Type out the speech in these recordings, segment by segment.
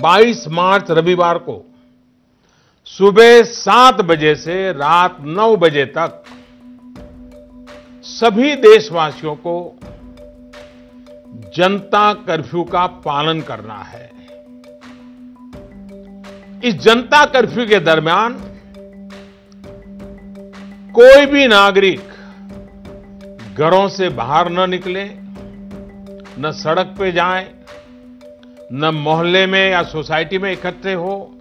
22 मार्च रविवार को सुबह सात बजे से रात नौ बजे तक सभी देशवासियों को जनता कर्फ्यू का पालन करना है। इस जनता कर्फ्यू के दरमियान कोई भी नागरिक घरों से बाहर न निकले, न सड़क पे जाए, न मोहल्ले में या सोसाइटी में इकट्ठे हो।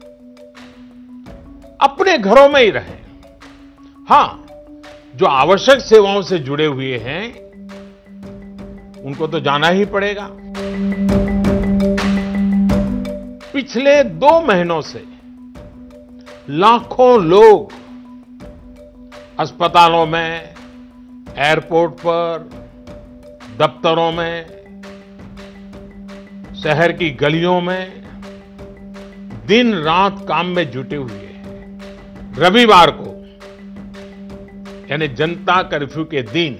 अपने घरों में ही रहे। हाँ, जो आवश्यक सेवाओं से जुड़े हुए हैं, उनको तो जाना ही पड़ेगा। पिछले दो महीनों से लाखों लोग अस्पतालों में एयरपोर्ट पर, दफ्तरों में, शहर की गलियों में, दिन रात काम में जुटे हुए हैं। रविवार को, यानी जनता कर्फ्यू के दिन,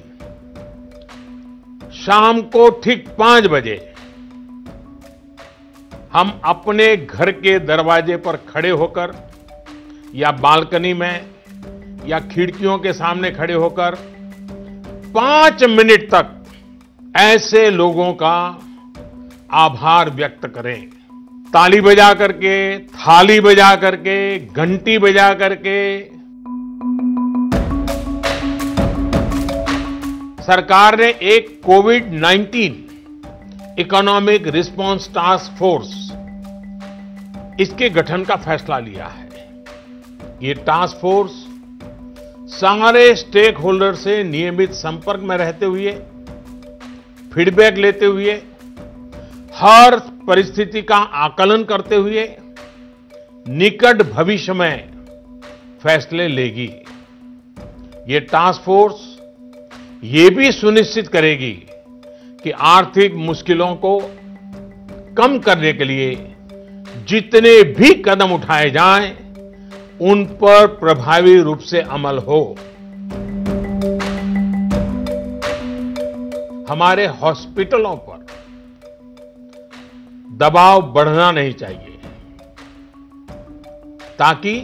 शाम को ठीक पाँच बजे, हम अपने घर के दरवाजे पर खड़े होकर, या बालकनी में, या खिड़कियों के सामने खड़े होकर पाँच मिनट तक ऐसे लोगों का आभार व्यक्त करें। ताली बजा करके, थाली बजा करके, घंटी बजा करके। सरकार ने एक Covid 19 economic response task force, इसके गठन का फैसला लिया है। ये टास्क फोर्स सारे स्टेक होल्डर से नियमित संपर्क में रहते हुए फीडबैक लेते हुए, हर परिस्थिति का आकलन करते हुए निकट भविष्य में फैसले लेगी। ये टास्क फोर्स ये भी सुनिश्चित करेगी कि आर्थिक मुश्किलों को कम करने के लिए जितने भी कदम उठाए जाएँ उन पर प्रभावी रूप से अमल हो। हमारे हॉस्पिटलों पर दबाव बढ़ना नहीं चाहिए, ताकि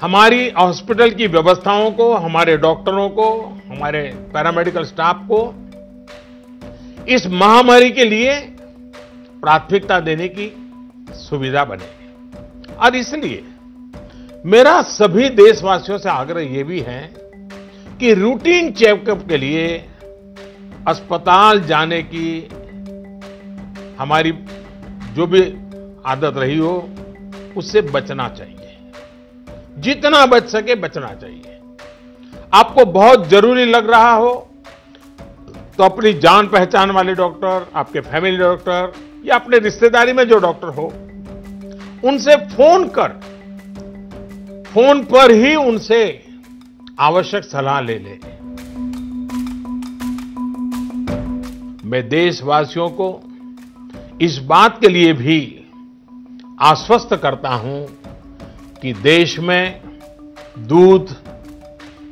हमारी हॉस्पिटल की व्यवस्थाओं को, हमारे डॉक्टरों को, हमारे पैरामेडिकल स्टाफ को इस महामारी के लिए प्राथमिकता देने की सुविधा बने। और इसलिए मेरा सभी देशवासियों से आग्रह यह भी है कि रूटीन चेकअप के लिए अस्पताल जाने की हमारी जो भी आदत रही हो, उससे बचना चाहिए। जितना बच सके बचना चाहिए। आपको बहुत ज़रूरी लग रहा हो तो अपनी जान पहचान वाले डॉक्टर, आपके फैमिली डॉक्टर या अपने रिश्तेदारी में जो डॉक्टर हो उनसे फ़ोन कर। फ़ोन पर ही उनसे आवश्यक सलाह ले ले। मैं देशवासियों को इस बात के लिए भी आश्वस्त करता हूँ कि देश में दूध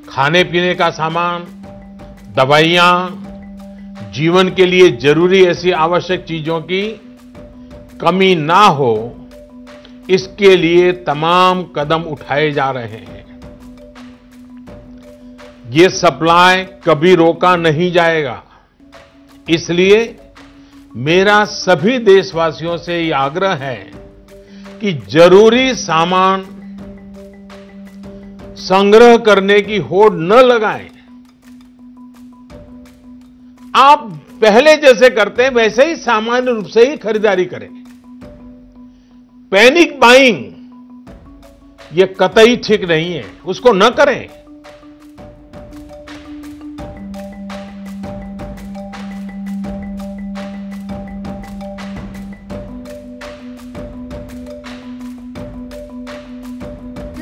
खाने पीने का सामान, दवाइयाँ, जीवन के लिए ज़रूरी ऐसी आवश्यक चीज़ों की कमी ना हो इसके लिए तमाम कदम उठाए जा रहे हैं। ये सप्लाई कभी रोका नहीं जाएगा। इसलिए मेरा सभी देशवासियों से ये आग्रह है कि ज़रूरी सामान संग्रह करने की होड़ न लगाएँ। आप पहले जैसे करते हैं, वैसे ही सामान्य रूप से ही खरीदारी करें। पैनिक बाइंग ये कतई ठीक नहीं है उसको न करें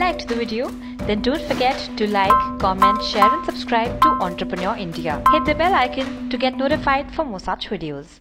Liked the video? Then don't forget to like, comment, share and subscribe to Entrepreneur India. Hit the bell icon to get notified for more such videos.